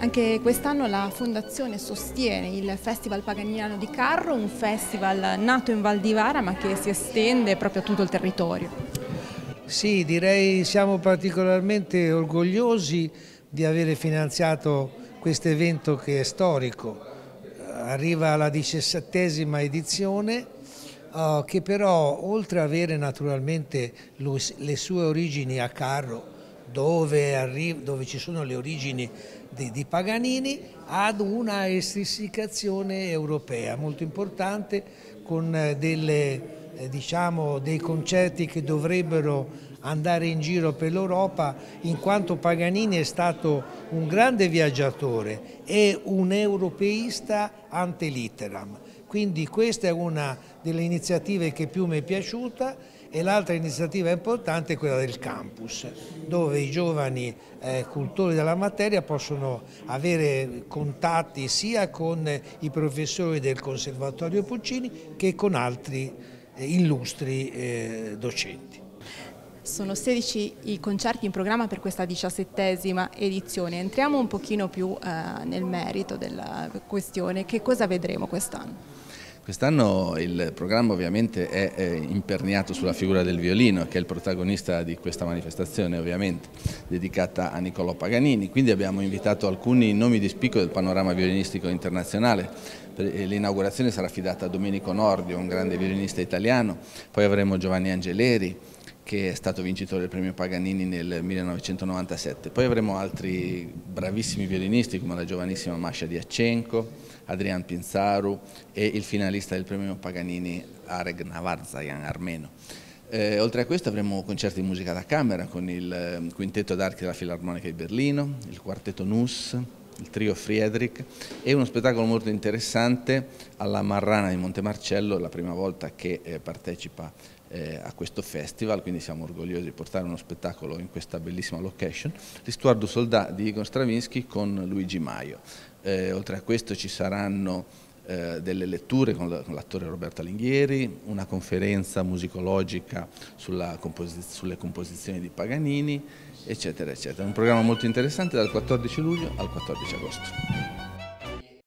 Anche quest'anno la Fondazione sostiene il Festival Paganiniano di Carro, un festival nato in Val di Vara ma che si estende proprio a tutto il territorio. Sì, direi siamo particolarmente orgogliosi di avere finanziato questo evento che è storico. Arriva alla diciassettesima edizione uh, che però oltre ad avere naturalmente le sue origini a Carro dove, dove ci sono le origini di, di Paganini, ad una estrificazione europea molto importante con eh, delle, eh, diciamo, dei concerti che dovrebbero andare in giro per l'Europa in quanto Paganini è stato un grande viaggiatore e un europeista ante litteram. Quindi questa è una delle iniziative che più mi è piaciuta e l'altra iniziativa importante è quella del campus, dove i giovani eh, cultori della materia possono avere contatti sia con i professori del Conservatorio Puccini che con altri eh, illustri eh, docenti. Sono 16 i concerti in programma per questa diciassettesima edizione. Entriamo un pochino più eh, nel merito della questione. Che cosa vedremo quest'anno? Quest'anno il programma ovviamente è imperniato sulla figura del violino che è il protagonista di questa manifestazione ovviamente dedicata a Niccolò Paganini, quindi abbiamo invitato alcuni nomi di spicco del panorama violinistico internazionale, l'inaugurazione sarà affidata a Domenico Nordio, un grande violinista italiano, poi avremo Giovanni Angeleri, che è stato vincitore del premio Paganini nel 1997. Poi avremo altri bravissimi violinisti come la giovanissima Mascia Diacenco, Adrian Pinzaru e il finalista del premio Paganini Areg Navarzayan armeno. Eh, oltre a questo avremo concerti di musica da camera con il eh, quintetto d'archi della Filarmonica di Berlino, il quartetto Nuss, il trio Friedrich e uno spettacolo molto interessante alla Marrana di Montemarcello, la prima volta che eh, partecipa eh, a questo festival, quindi siamo orgogliosi di portare uno spettacolo in questa bellissima location, l'Istuardo Soldà di Igor Stravinsky con Luigi Maio. Eh, oltre a questo ci saranno eh, delle letture con l'attore Roberto Alinghieri, una conferenza musicologica composi sulle composizioni di Paganini, eccetera, eccetera. Un programma molto interessante dal 14 luglio al 14 agosto.